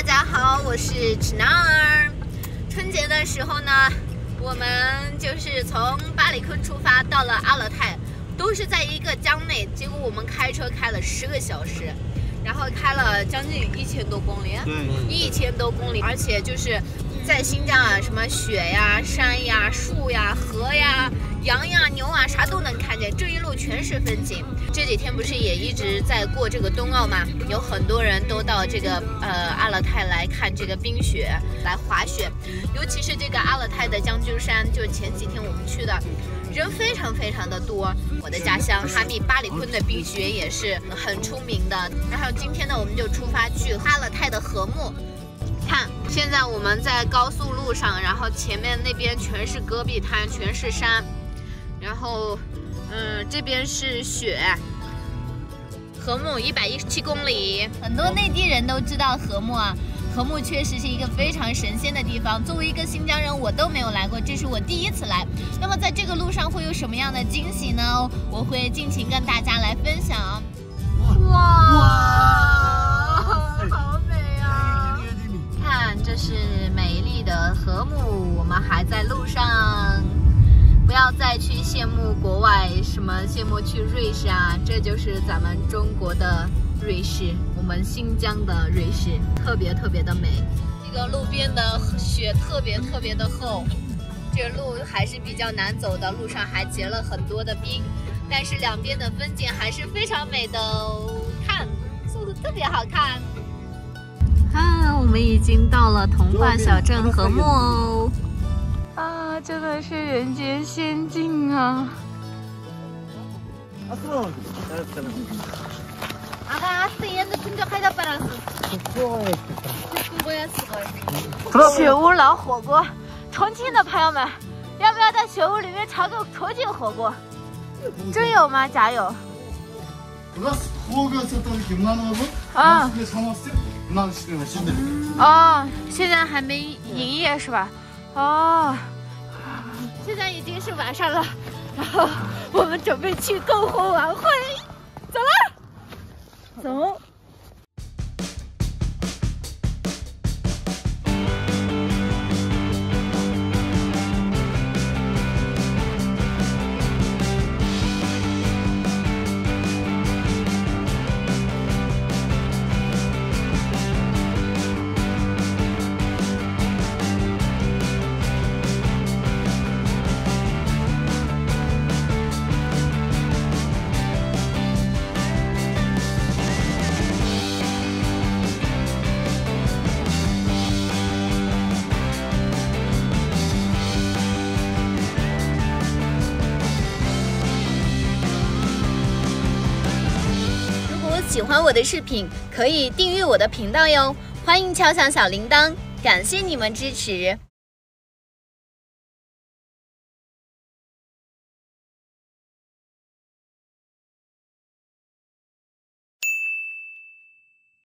大家好，我是 n a r 春节的时候呢，我们就是从巴里坤出发到了阿勒泰，都是在一个江内。结果我们开车开了十个小时，然后开了将近一千多公里，一千多公里，而且就是在新疆啊，什么雪呀、山呀、树呀、河呀。羊呀、牛啊，啥都能看见，这一路全是风景。这几天不是也一直在过这个冬奥吗？有很多人都到这个呃阿勒泰来看这个冰雪，来滑雪。尤其是这个阿勒泰的将军山，就前几天我们去的，人非常非常的多。我的家乡哈密巴里坤的冰雪也是很出名的。然后今天呢，我们就出发去阿勒泰的禾木。看，现在我们在高速路上，然后前面那边全是戈壁滩，全是山。然后，嗯，这边是雪，禾木一百一十七公里，很多内地人都知道禾木啊。禾木确实是一个非常神仙的地方。作为一个新疆人，我都没有来过，这是我第一次来。那么在这个路上会有什么样的惊喜呢？我会尽情跟大家来分享。哇，好美啊！看，这是美丽的禾木，我们还在路上。要再去羡慕国外，什么羡慕去瑞士啊？这就是咱们中国的瑞士，我们新疆的瑞士，特别特别的美。这个路边的雪特别特别的厚，这路还是比较难走的，路上还结了很多的冰，但是两边的风景还是非常美的哦。看，速度特别好看。看，我们已经到了童话小镇和木哦。啊，真的是人间仙境啊！阿叔，阿哥，阿叔，现在正在开到巴拉斯。雪屋老火锅，重庆的朋友们，要不要在雪屋里面尝个重庆火锅？真有吗？假有！啊！哦，现在还没营业是吧？哦，现在已经是晚上了，然后我们准备去篝火晚会，走了，走。喜欢我的视频，可以订阅我的频道哟，欢迎敲响小铃铛，感谢你们支持。